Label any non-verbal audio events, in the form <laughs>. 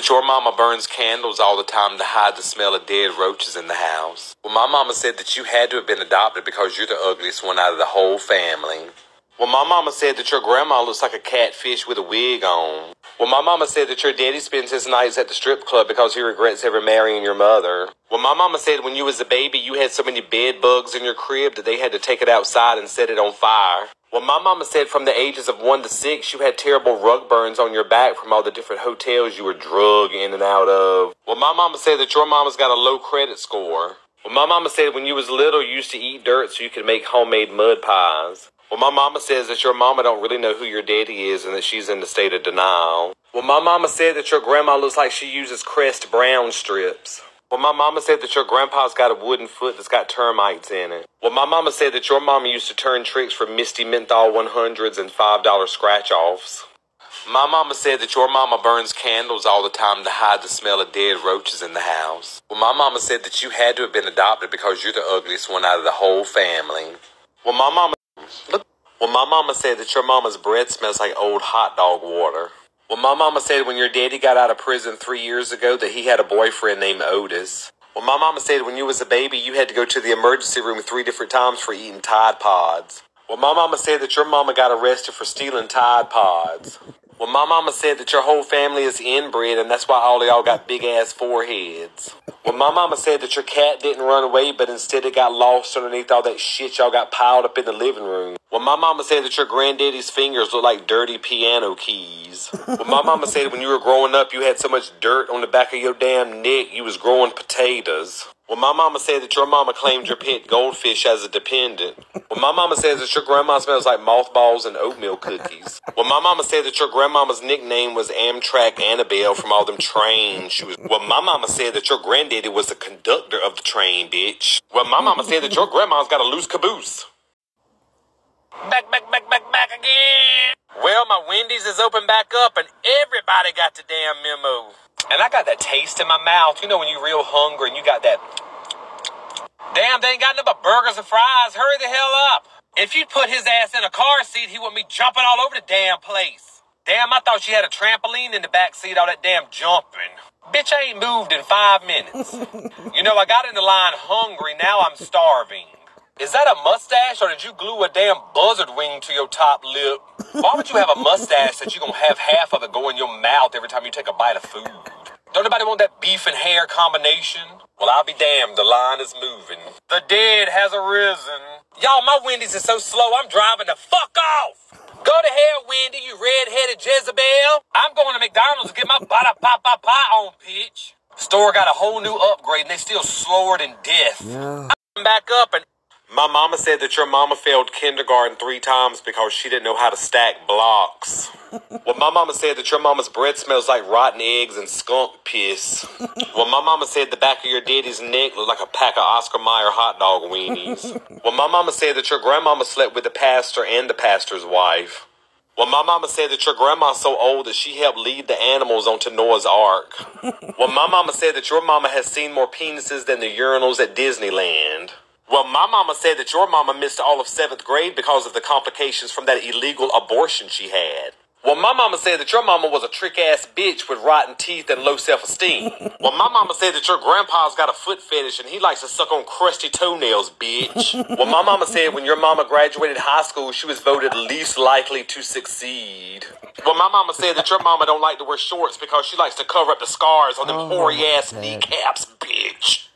that your mama burns candles all the time to hide the smell of dead roaches in the house. Well, my mama said that you had to have been adopted because you're the ugliest one out of the whole family. Well, my mama said that your grandma looks like a catfish with a wig on. Well, my mama said that your daddy spends his nights at the strip club because he regrets ever marrying your mother. Well, my mama said when you was a baby, you had so many bed bugs in your crib that they had to take it outside and set it on fire. Well, my mama said from the ages of one to six, you had terrible rug burns on your back from all the different hotels you were drug in and out of. Well, my mama said that your mama's got a low credit score. Well, my mama said when you was little, you used to eat dirt so you could make homemade mud pies. Well, my mama says that your mama don't really know who your daddy is and that she's in a state of denial. Well, my mama said that your grandma looks like she uses Crest Brown strips. Well, my mama said that your grandpa's got a wooden foot that's got termites in it. Well, my mama said that your mama used to turn tricks for Misty Menthol 100s and $5 scratch offs. My mama said that your mama burns candles all the time to hide the smell of dead roaches in the house. Well, my mama said that you had to have been adopted because you're the ugliest one out of the whole family. Well, my mama Look. Well, my mama said that your mama's breath smells like old hot dog water. Well, my mama said when your daddy got out of prison three years ago that he had a boyfriend named Otis. Well, my mama said when you was a baby you had to go to the emergency room three different times for eating Tide Pods. Well, my mama said that your mama got arrested for stealing Tide Pods. Well, my mama said that your whole family is inbred and that's why all of y'all got big ass foreheads. Well, my mama said that your cat didn't run away, but instead it got lost underneath all that shit y'all got piled up in the living room. Well, my mama said that your granddaddy's fingers look like dirty piano keys. Well, my mama said when you were growing up, you had so much dirt on the back of your damn neck, you was growing potatoes. Well, my mama said that your mama claimed your pet goldfish as a dependent. Well, my mama says that your grandma smells like mothballs and oatmeal cookies. Well, my mama said that your grandmama's nickname was Amtrak Annabelle from all them trains she was. Well, my mama said that your granddaddy was the conductor of the train, bitch. Well, my mama said that your grandma's got a loose caboose. Back, back, back, back, back Wendy's is open back up and everybody got the damn memo. And I got that taste in my mouth. You know when you're real hungry and you got that. Damn, they ain't got nothing but burgers and fries. Hurry the hell up. If you'd put his ass in a car seat, he wouldn't be jumping all over the damn place. Damn, I thought she had a trampoline in the back seat, all that damn jumping. Bitch, I ain't moved in five minutes. <laughs> you know, I got in the line hungry, now I'm starving. Is that a mustache or did you glue a damn buzzard wing to your top lip? Why would you have a mustache that you're gonna have half of it go in your mouth every time you take a bite of food? Don't anybody want that beef and hair combination? Well, I'll be damned, the line is moving. The dead has arisen. Y'all, my Wendy's is so slow, I'm driving the fuck off. Go to hell, Wendy, you red-headed Jezebel. I'm going to McDonald's to get my bada pop pop pie on, pitch. Store got a whole new upgrade and they still slower than death. Yeah. I'm back up and my mama said that your mama failed kindergarten three times because she didn't know how to stack blocks. <laughs> well, my mama said that your mama's breath smells like rotten eggs and skunk piss. <laughs> well, my mama said the back of your daddy's neck looked like a pack of Oscar Mayer hot dog weenies. <laughs> well, my mama said that your grandmama slept with the pastor and the pastor's wife. Well, my mama said that your grandma's so old that she helped lead the animals onto Noah's Ark. well, my mama said that your mama has seen more penises than the urinals at Disneyland. Well, my mama said that your mama missed all of seventh grade because of the complications from that illegal abortion she had. Well, my mama said that your mama was a trick ass bitch with rotten teeth and low self esteem. <laughs> well, my mama said that your grandpa's got a foot fetish and he likes to suck on crusty toenails, bitch. <laughs> well, my mama said when your mama graduated high school, she was voted least likely to succeed. Well, my mama said that your mama don't like to wear shorts because she likes to cover up the scars on them Oh, hoary ass kneecaps, bitch.